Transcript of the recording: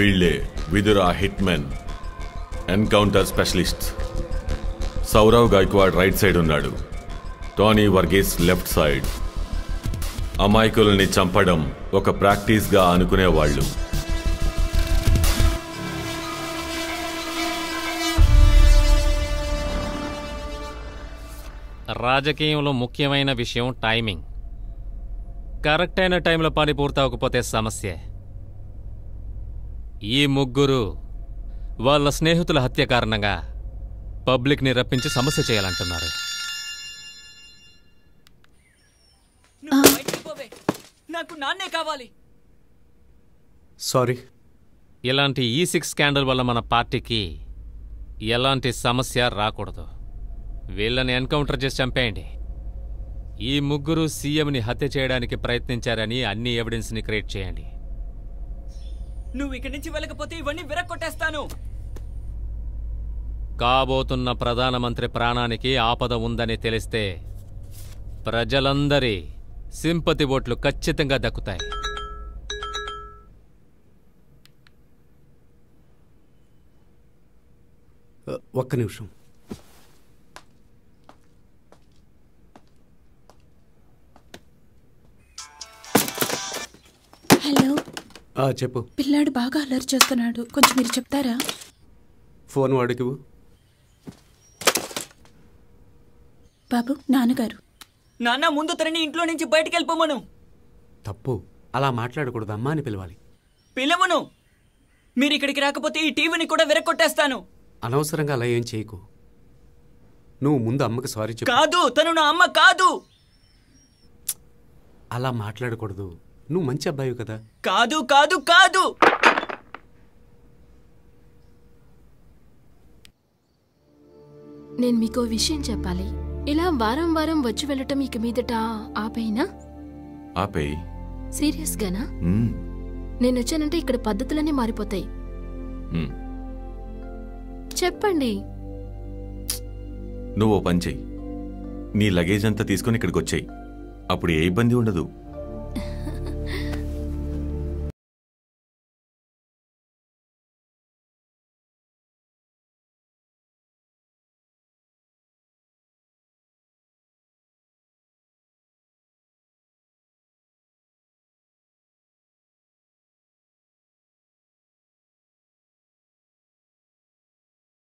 వీళ్ళే Vidura hitmen encounter specialist. Saurav Gaikwad right side ఉన్నాడు. Tony Varghese left side. అమాయకుల్ని చంపడం ఒక ప్రాక్టీస్గా అనుకునేవాళ్ళు. రాజకీయంలో ముఖ్యమైన విషయం టైమింగ్. కరెక్ట్ అయిన టైంలో పని పూర్తవకపోతే సమస్యే. ఈ ముగ్గురు వాళ్ళ స్నేహితుల హత్య కారణంగా పబ్లిక్ని రప్పించి సమస్య చేయాలంటున్నారు. నాకు నాన్నే కావాలి. సారీ. ఇలాంటి ఈ సిక్స్ స్కాండల్ వల్ల మన పార్టీకి ఎలాంటి సమస్య రాకూడదు. వీళ్ళని ఎన్కౌంటర్ చేసి చంపేయండి. ఈ ముగ్గురు సీఎంని హత్య చేయడానికి ప్రయత్నించారని అన్ని ఎవిడెన్స్ని క్రియేట్ చేయండి. నువ్వు ఇక్కడి నుంచి వెళ్ళకపోతే ఇవన్నీ విరక్కొట్టేస్తాను. కాబోతున్న ప్రధానమంత్రి ప్రాణానికి ఆపద ఉందని తెలిస్తే ప్రజలందరి సింపతి ఓట్లు ఖచ్చితంగా దక్కుతాయి. ఒక్క నిమిషం. చెప్పు. పిల్లాడు బాగా అల్లరి చేస్తున్నాడు. కొంచెం మీరు చెప్తారా? ఫోన్ వాడికి. బాబు నాన్నగారు. నాన్న ముందు తనని ఇంట్లో నుంచి బయటికి వెళ్ళిపోమను. తప్పు. అలా మాట్లాడకూడదు. అమ్మా అని పిలవాలి. పిలవను. మీరు ఇక్కడికి రాకపోతే ఈ టీవీని కూడా విరక్కొట్టేస్తాను. అనవసరంగా అలా ఏం చేయకు. నువ్వు ముందు అమ్మకి సారీ చెప్పు. కాదు తను నా అమ్మ కాదు. అలా మాట్లాడకూడదు. నువ్వు మంచి అబ్బాయి కదా. కాదు కాదు కాదు! నేను మీకో విషయం చెప్పాలి. ఇలా వారం వారం వచ్చి వెళ్ళటం ఇక మీదట ఆపైనా ఆపేయి. సీరియస్గానా మ్మ్. నేను వచ్చానంటే ఇక్కడ పద్ధతులన్నీ మారిపోతాయి. చెప్పండి. నువ్వు పని చెయ్యి. నీ లగేజ్ అంతా తీసుకుని ఇక్కడికి వచ్చేయి. అప్పుడు ఏ ఇబ్బంది ఉండదు.